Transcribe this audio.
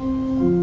you.